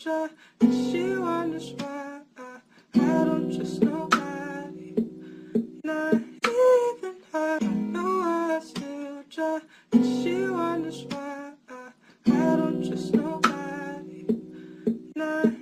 try, and she wonders why I, I don't trust nobody, not even her. I know I still try, and she wonders why I, I don't trust nobody, not.